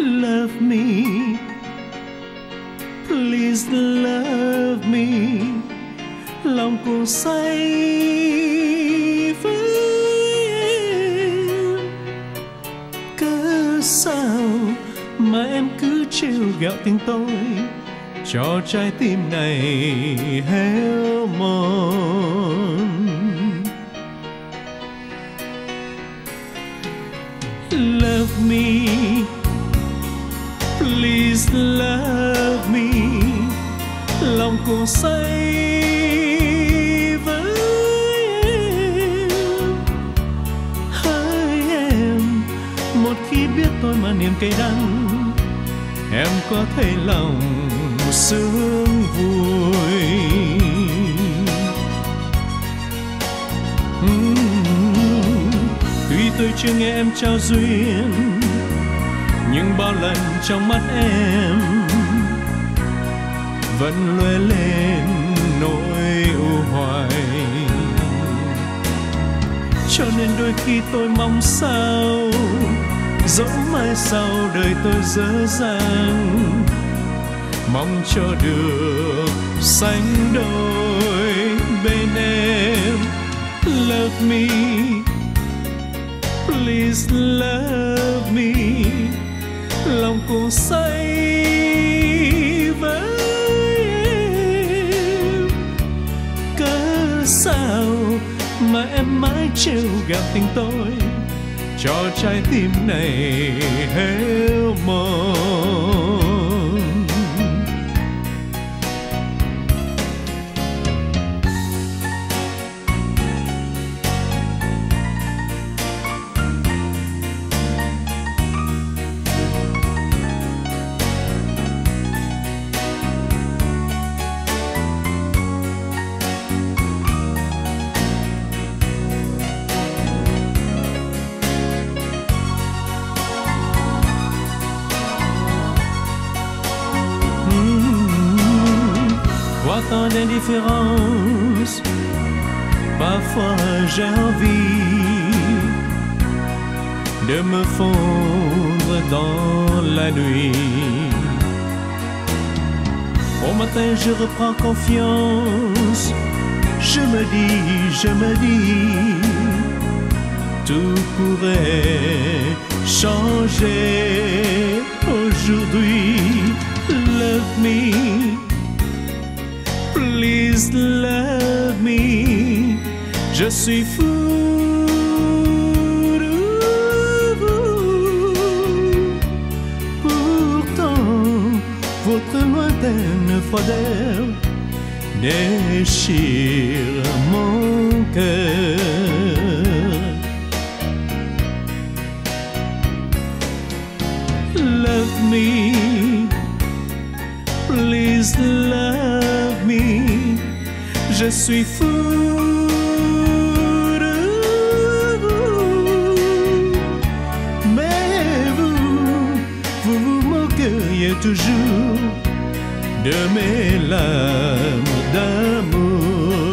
love me. Please love me. Lòng cô say với em. Cớ sao mà em cứ trêu gạo tình tôi? Cho trái tim này héo mòn. Love me please love me. Lòng cô say với em. Hỡi em, một khi biết tôi mà niềm cay đắng, em có thấy lòng sướng vui. Tuy tôi chưa nghe em trao duyên nhưng bao lần trong mắt em vẫn lóe lên nỗi u hoài. Cho nên đôi khi tôi mong sao, dẫu mai sau đời tôi dở dang, mong cho được sánh đôi bên em. Love me, please love me lòng cô say với em cớ sao mà em mãi trêu ghẹo tình tôi cho trái tim này hết. Tant d'indifférence, parfois j'ai envie de me fondre dans la nuit. Au matin je reprends confiance, je me dis, je me dis, tout pourrait changer Je suis fou. Pourtant, votre lointaine froideur déchire mon cœur. Love me, please love me. Je suis fou toujours de mes larmes d'amour.